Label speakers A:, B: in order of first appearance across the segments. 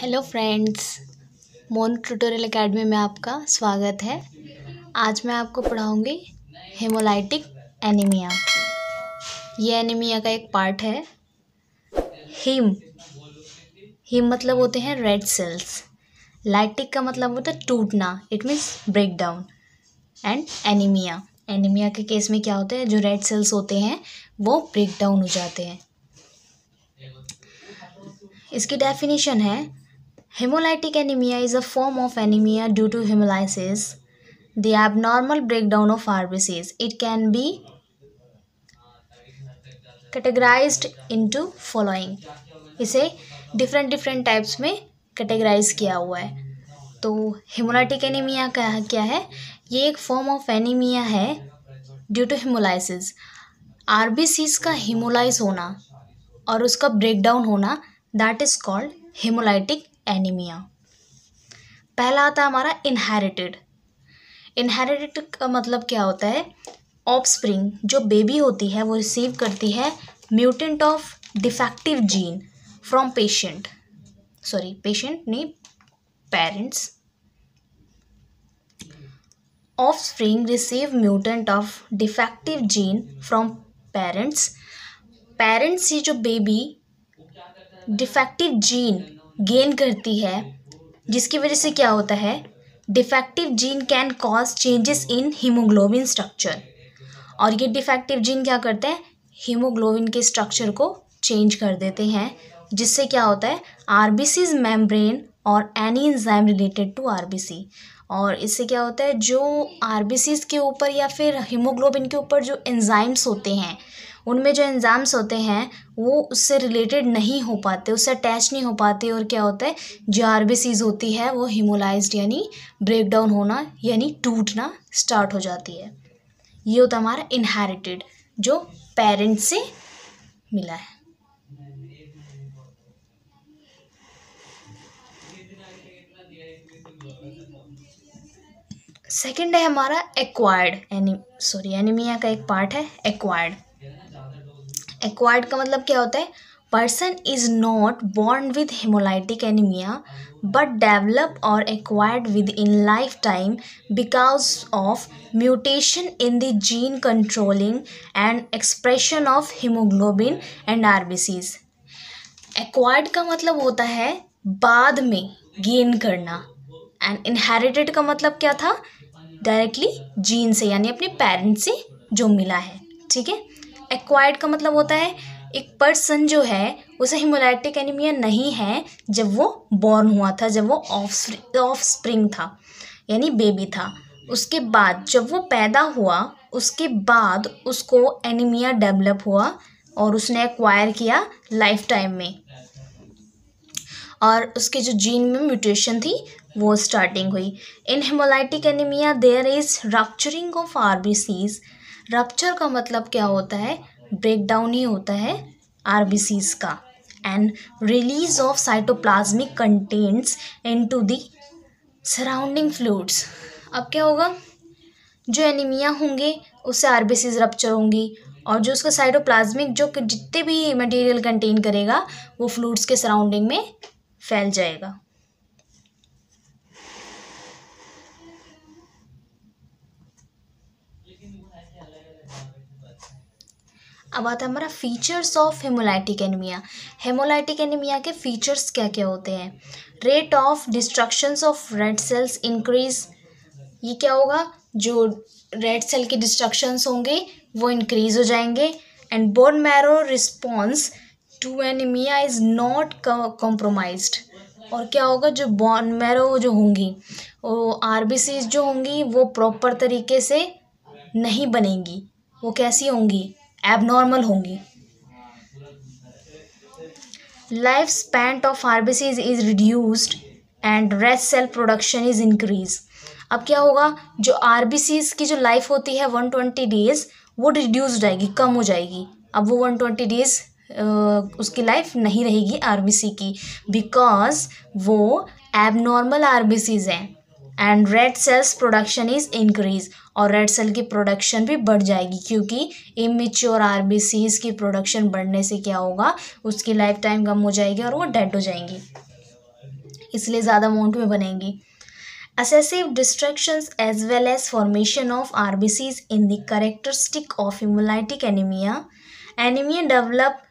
A: Hello friends Mon tutorial academy में आपका स्वागत है। आज मैं आपको पढ़ाऊँगी हेमोलाइटिक एनीमिया ये एनीमिया का एक पार्ट है। हीम हीम मतलब होते हैं रेड सेल्स लाइटिक का मतलब होता है टूटना। It means break down and anaemia anaemia के केस में क्या होता है? जो रेड सेल्स होते हैं, वो ब्रेक डाउन हो जाते हैं। इसकी डेफिनेशन है Hemolytic anemia is a form of anemia due to hemolysis, the abnormal breakdown of RBCs. It can be categorized into following. इसे डिफरेंट डिफरेंट टाइप्स में कैटेगराइज किया हुआ है तो हेमोलाइटिक एनीमिया का क्या है ये एक फॉर्म ऑफ़ एनीमिया है ड्यू टू हिमोलाइसिस आरबीसीज का हिमोलाइज होना और उसका ब्रेकडाउन होना that is called haemolytic anaemia पहला आता है हमारा इनहेरिटेड इनहेरिटेड का मतलब क्या होता है? ऑफ़ स्प्रिंग जो बेबी होती है, वो रिसीव करती है mutant of defective gene from patient sorry patient नहीं parents offspring receive mutant of defective gene from parents parents से जो बेबी डिफेक्टिव जीन गेन करती है, जिसकी वजह से क्या होता है? Defective gene can cause changes in haemoglobin structure और ये डिफेक्टिव जीन क्या करते हैं? हीमोग्लोबिन के स्ट्रक्चर को चेंज कर देते हैं, जिससे क्या होता है? आरबीसीज मेम्ब्रेन और any enzyme related to RBC और इससे क्या होता है? जो आरबीसीज के ऊपर या फिर हीमोग्लोबिन के ऊपर जो एंजाइम्स होते हैं उनमें जो एंजाम्स होते हैं, वो उससे रिलेटेड नहीं हो पाते, उससे अटैच नहीं हो पाते और क्या होता है जो आर होती है, वो हीमोलाइज्ड यानी ब्रेक डाउन होना, यानी टूटना स्टार्ट हो जाती है। ये होता हमारा इनहेरिटेड जो पेरेंट्स से मिला है। सेकेंड है हमारा एक्वायर्ड एनी सॉरी एनीमिया का एक पार्ट है एक्वायर्ड एक्वायर्ड का मतलब क्या होता है? Person is not born with haemolytic anaemia but develop और acquired within life time because of mutation in the gene controlling and expression of haemoglobin and RBCs acquired का मतलब होता है बाद में गेन करना. एंड इनहेरिटेड का मतलब क्या था? डायरेक्टली जीन से, यानी अपने पेरेंट्स से जो मिला है. ठीक है? एक्वायर्ड का मतलब होता है, एक पर्सन जो है, उसे हिमोलाइटिक एनीमिया नहीं है, जब वो बॉर्न हुआ था, जब वो ऑफ़ स्प्रिंग था, यानी बेबी था। उसके बाद जब वो पैदा हुआ, उसके बाद उसको एनीमिया डेवलप हुआ और उसने एक्वायर किया लाइफ टाइम में। और उसके जो जीन में म्यूटेशन थी, वो स्टार्टिंग हुई। In haemolytic anaemia there is rupturing of RBCs rupture का मतलब क्या होता है? ब्रेकडाउन ही होता है आर का। And release of cytoplasmic contents into the surrounding fluids अब क्या होगा? जो एनीमिया होंगे, उससे आर रप्चर होंगी और जो उसका साइटोप्लाज्मिक जो जितने भी मटेरियल कंटेन करेगा, वो फ्लूड्स के सराउंडिंग में फैल जाएगा। अब आता है हमारा features of haemolytic anaemia haemolytic anaemia के फीचर्स क्या क्या होते हैं? Rate of destructions of red cells increase ये क्या होगा? जो रेड सेल के डिस्ट्रक्शंस होंगे, वो इंक्रीज हो जाएँगे. And bone marrow response to anaemia is not compromised और क्या होगा? जो बॉन मैरो जो होंगी, वो आर जो होंगी, वो प्रॉपर तरीके से नहीं बनेंगी. वो कैसी होंगी? एबनॉर्मल होंगी। Life span of RBCs is reduced and red cell production is increase अब क्या होगा? जो आरबीसीज की जो लाइफ होती है वन ट्वेंटी डेज़ वो रिड्यूस जाएगी, कम हो जाएगी। अब वो वन ट्वेंटी डेज़ उसकी लाइफ नहीं रहेगी आरबीसी की बिकॉज़ वो एबनॉर्मल आरबीसीज हैं। And red cells production is increase और रेड सेल की प्रोडक्शन भी बढ़ जाएगी क्योंकि इमेच्योर आर की प्रोडक्शन बढ़ने से क्या होगा? उसकी लाइफ टाइम कम हो जाएगी और वो डेड हो जाएँगी। इसलिए ज़्यादा अमाउंट में बनेंगी। Excessive destructions as well as formation of R B Cs in the characteristic of haemolytic anaemia anaemia develop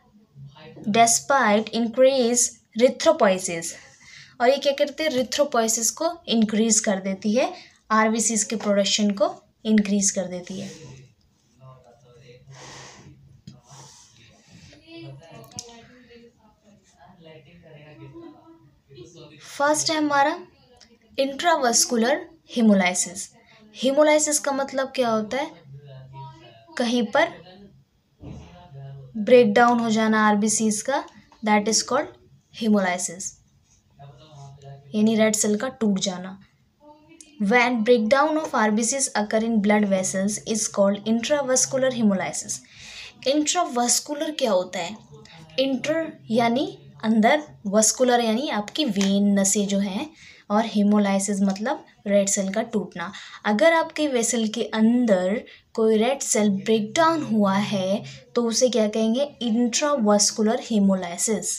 A: despite increase erythropoiesis और ये क्या करते हैं? रिथ्रोपोइसिस को इंक्रीज कर देती है। आर के प्रोडक्शन को इंक्रीज कर देती है। फ़र्स्ट है हमारा इंट्रावस्कुलर हिमोलाइसिस हिमोलाइसिस का मतलब क्या होता है? कहीं पर ब्रेक डाउन हो जाना आरबीसीज का दैट इज़ कॉल्ड हिमोलाइसिस यानी रेड सेल का टूट जाना। When break down of RBCs occur in blood vessels is called intravascular haemolysis intravascular क्या होता है? इंटर यानी अंदर वस्कुलर यानी आपकी वेन नसें जो हैं, और हीमोलाइसिस मतलब रेड सेल का टूटना। अगर आपके वेसल के अंदर कोई रेड सेल ब्रेक डाउन हुआ है तो उसे क्या कहेंगे? इंट्रावस्कुलर हीमोलाइसिस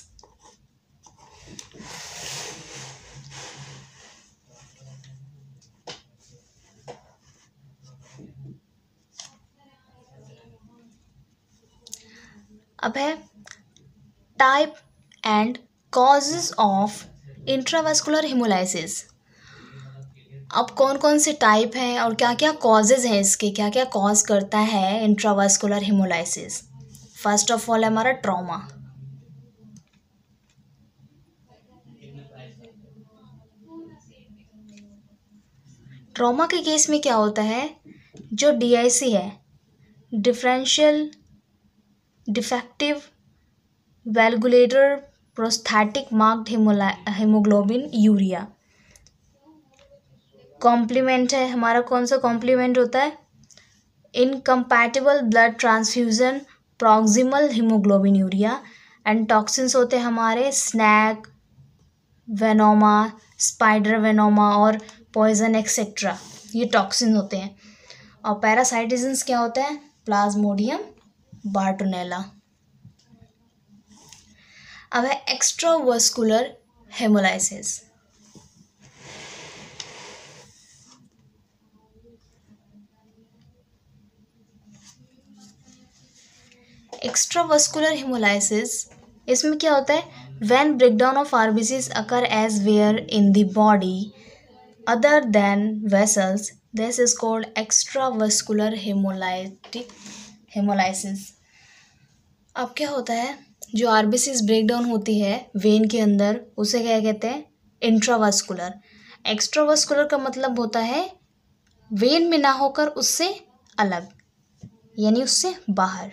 A: अब है type and causes of intravascular haemolysis अब कौन कौन से टाइप हैं और क्या क्या कॉजेज हैं इसके? क्या क्या कॉज करता है intravascular haemolysis first of all हमारा ट्रॉमा ट्रॉमा के केस में क्या होता है? जो डीआईसी है डिफरेंशियल डिफेक्टिव वेलगुलेटर prosthetic marked haemoglobinuria complement है, हमारा कौन सा कॉम्प्लीमेंट होता है? Incompatible blood transfusion proximal haemoglobinuria and toxins होते हैं हमारे स्नैक वेनोमा स्पाइडर वेनोमा और पॉइजन एक्सेट्रा ये टॉक्सिन होते हैं। और पैरासाइटिजन्स क्या होते हैं? Plasmodium Bartonella. अब है एक्स्ट्रावस्कुलर हेमोलाइसिस एक्स्ट्रावस्कुलर हेमोलाइसिस इसमें क्या होता है? When breakdown of RBCs occur elsewhere in the body other than vessels this is called extravascular haemolytic haemolysis अब क्या होता है? जो आर ब्रेक डाउन होती है वेन के अंदर, उसे क्या कहते हैं? इंट्रावास्कुलर एक्स्ट्रावास्कुलर का मतलब होता है वेन में ना होकर उससे अलग, यानी उससे बाहर।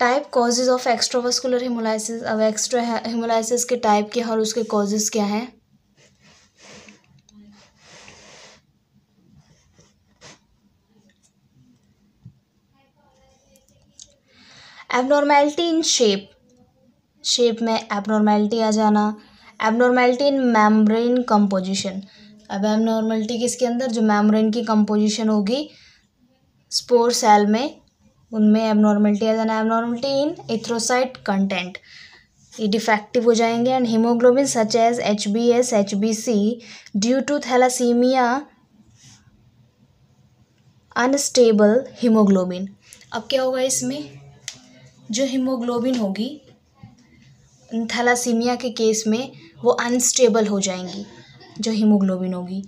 A: Type causes of extravascular haemolysis अब एक्स्ट्रा हिमोलाइसिस के टाइप के और उसके कॉजेज क्या हैं? एबनॉर्मेलिटी इन शेप शेप में एबनॉर्मेलिटी आ जाना। एबनॉर्मेलिटी इन मेम्ब्रेन कंपोजिशन अब एबनॉर्मेलिटी किसके अंदर? जो मेम्ब्रेन की कंपोजिशन होगी स्पोर सेल में, उनमें एबनॉर्मेलिटी आ जाना। एबनॉर्मेलिटी इन एथ्रोसाइट कंटेंट ये डिफेक्टिव हो जाएँगे। And haemoglobin such as H B S H B C due to thalassaemia unstable haemoglobin अब क्या होगा इसमें? जो हीमोग्लोबिन होगी थैलासीमिया के केस में, वो अनस्टेबल हो जाएँगी, जो हीमोग्लोबिन होगी।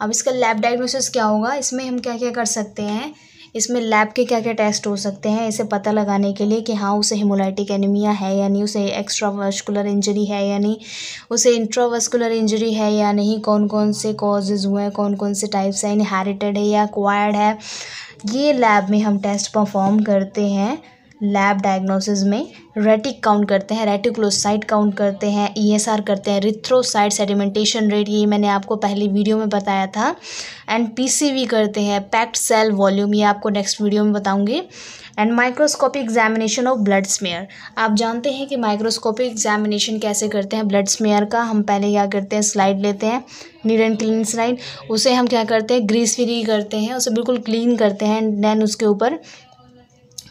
A: अब इसका लैब डायग्नोसिस क्या होगा? इसमें हम क्या क्या कर सकते हैं? इसमें लैब के क्या क्या टेस्ट हो सकते हैं? इसे पता लगाने के लिए कि हाँ उसे हिमोलाइटिक एनीमिया है या नहीं, उसे एक्स्ट्रावास्कुलर इंजरी है या नहीं, उसे इंट्रावास्कुलर इंजरी है या नहीं कौन कौन से कॉजेज़ हुए हैं कौन कौन से टाइप्स हैं इनहेरिटेड है या क्वायर्ड है? ये लैब में हम टेस्ट परफॉर्म करते हैं। लैब डायग्नोसिस में रेटिक काउंट करते हैं रेटिकुलोसाइट काउंट करते हैं ईएसआर e करते हैं रिथ्रोसाइट सेडिमेंटेशन रेट ये मैंने आपको पहली वीडियो में बताया था। एंड पीसीवी करते हैं पैक्ड सेल वॉल्यूम ये आपको नेक्स्ट वीडियो में बताऊँगी। And microscopic examination of blood smear आप जानते हैं कि माइक्रोस्कोपिक एग्जामिनेशन कैसे करते हैं? ब्लड स्मेयर का हम पहले क्या करते हैं? स्लाइड लेते हैं नीड एंड क्लीन स्लाइड उसे हम क्या करते हैं? ग्रीस फ्री करते हैं, उसे बिल्कुल क्लीन करते हैं एंड देन उसके ऊपर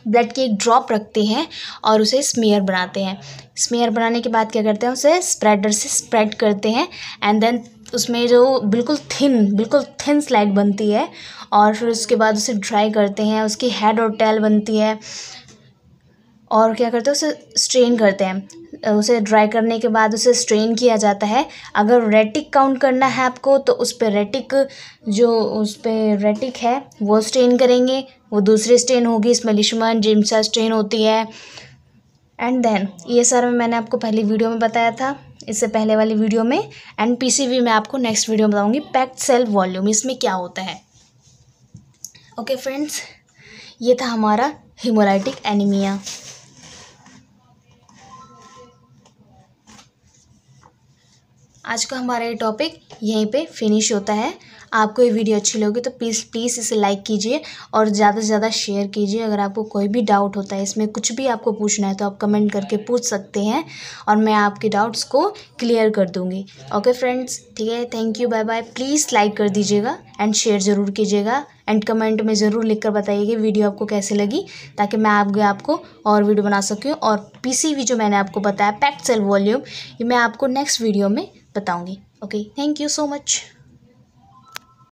A: ब्लड की एक ड्रॉप रखते हैं और उसे स्मेयर बनाते हैं। स्मेयर बनाने के बाद क्या करते हैं, उसे स्प्रेडर से स्प्रेड करते हैं एंड देन उसमें जो बिल्कुल थिन बिल्कुल थिन स्लाइड बनती है और फिर उसके बाद उसे ड्राई करते हैं, उसकी हेड और टेल बनती है। और क्या करते हैं उसे स्ट्रेन करते हैं। उसे ड्राई करने के बाद उसे स्ट्रेन किया जाता है। अगर रेटिक काउंट करना है आपको तो उस पर रेटिक जो उस पर रेटिक है वो स्ट्रेन करेंगे। वो दूसरी स्ट्रेन होगी इसमें लिशमन जिम्सा स्ट्रेन होती है। एंड देन ये सारा मैंने आपको पहली वीडियो में बताया था। इससे पहले वाली वीडियो में एंड पीसीवी मैं आपको नेक्स्ट वीडियो में बताऊँगी पैक्ड सेल वॉल्यूम इसमें क्या होता है। ओके okay, फ्रेंड्स ये था हमारा हिमोलाइटिक एनीमिया आज का हमारा ये टॉपिक यहीं पे फिनिश होता है। आपको ये वीडियो अच्छी लगी तो प्लीज़ प्लीज़ इसे लाइक कीजिए और ज़्यादा से ज़्यादा शेयर कीजिए। अगर आपको कोई भी डाउट होता है, इसमें कुछ भी आपको पूछना है तो आप कमेंट करके पूछ सकते हैं और मैं आपके डाउट्स को क्लियर कर दूँगी। ओके फ्रेंड्स ठीक है? Thank you bye bye please like कर दीजिएगा एंड शेयर ज़रूर कीजिएगा एंड कमेंट में ज़रूर लिख कर बताइए वीडियो आपको कैसे लगी, ताकि मैं आगे आपको और वीडियो बना सकूँ और पीसीवी जो मैंने आपको बताया पैक्ट सेल वॉल्यूम ये मैं आपको नेक्स्ट वीडियो में बताऊँगी okay thank you so much